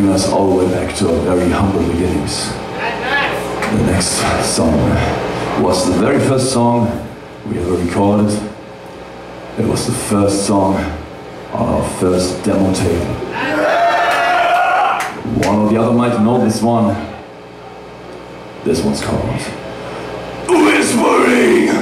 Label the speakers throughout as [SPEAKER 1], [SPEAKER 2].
[SPEAKER 1] bring us all the way back to our very humble beginnings. The next song was the very first song we ever recorded. It was the first song on our first demo tape. One or the other might know this one. This one's called Whispering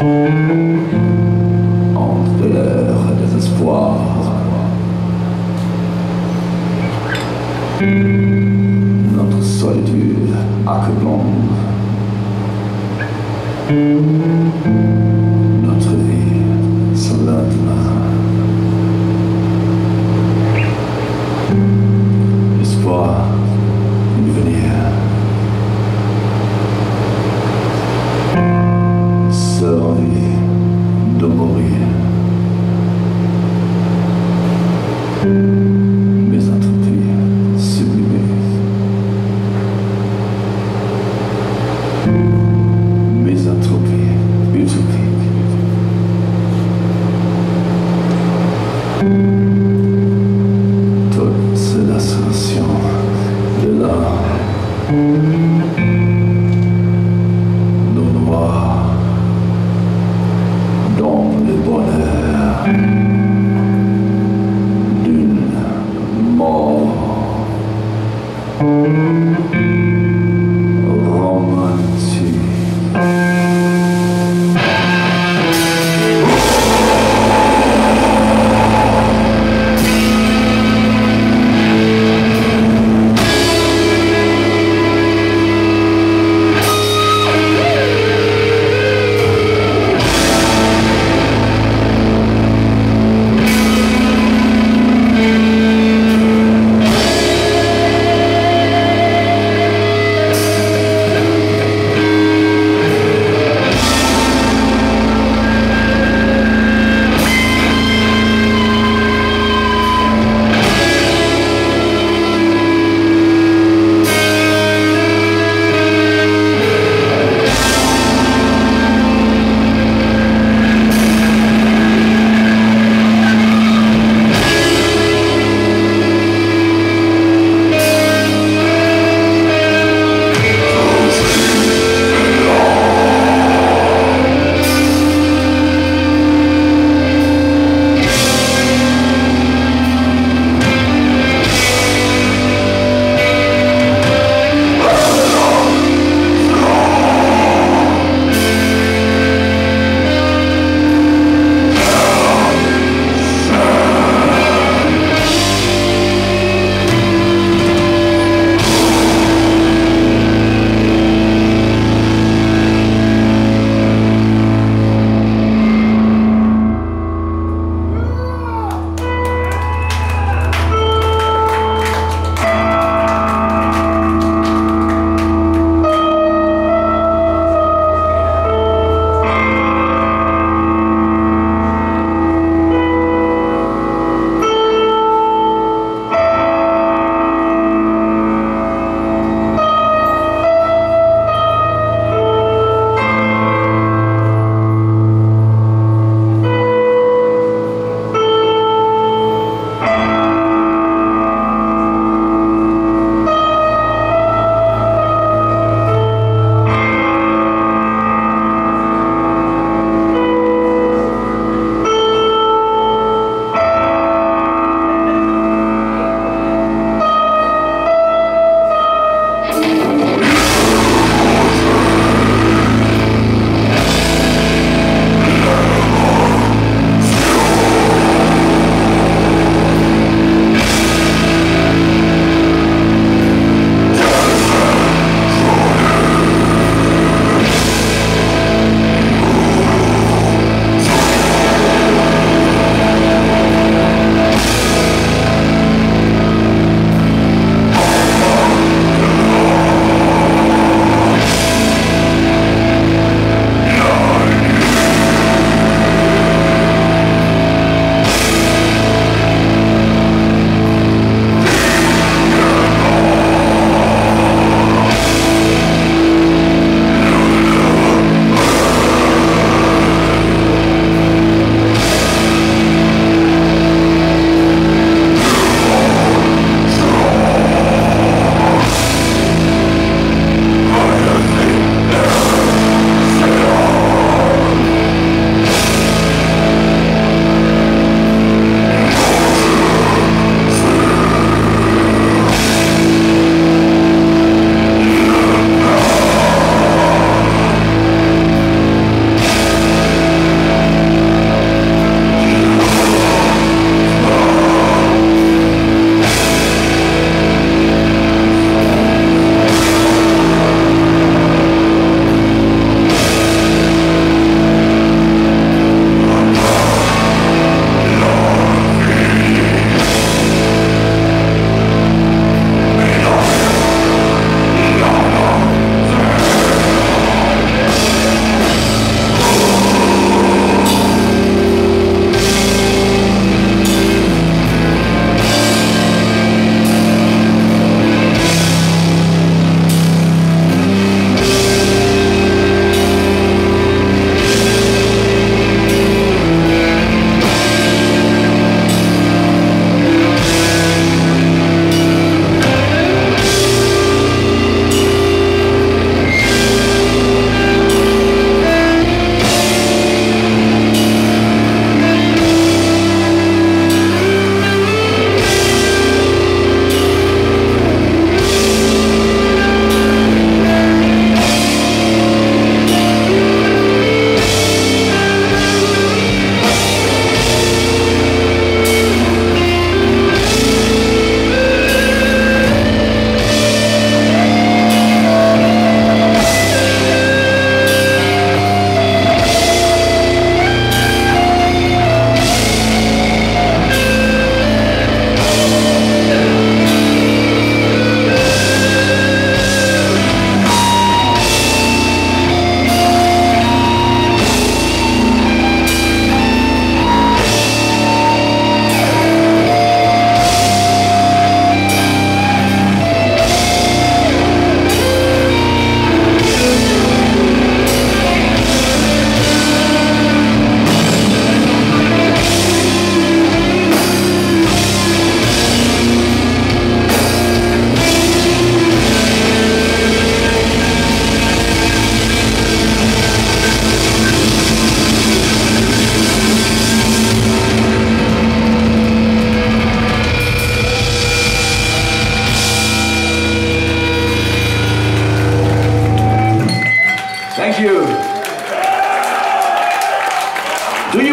[SPEAKER 1] Entre douleur et désespoir. Notre solitude accueillante.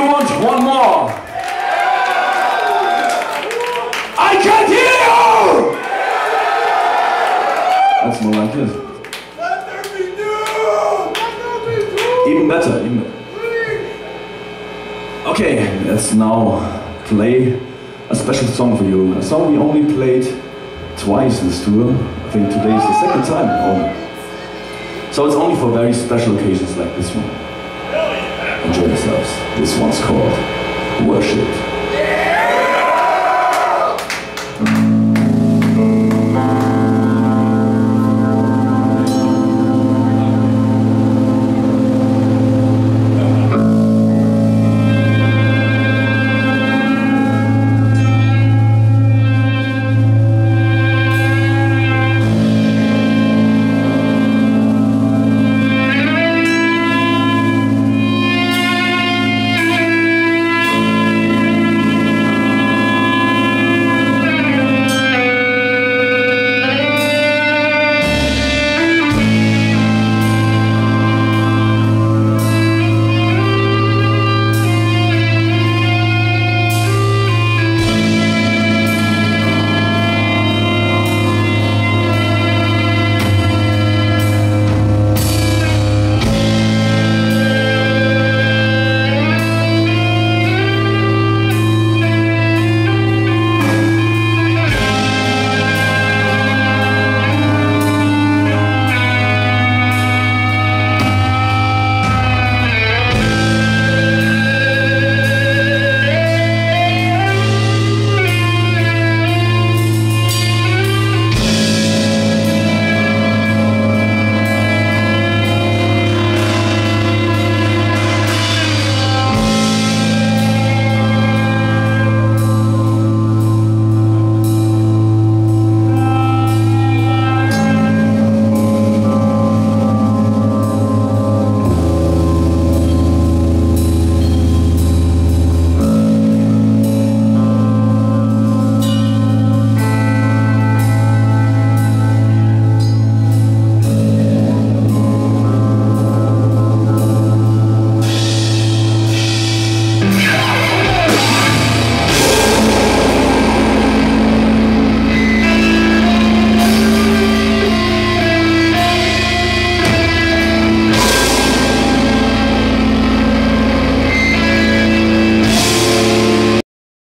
[SPEAKER 1] Want one more. I can't hear you! That's more like it. Let there be
[SPEAKER 2] new!
[SPEAKER 1] Even better, even better. Okay, let's now play a special song for you. A song we only played twice this tour. I think today is the second time. Oh. So it's only for very special occasions like this one. Enjoy yourselves. This one's called Worship.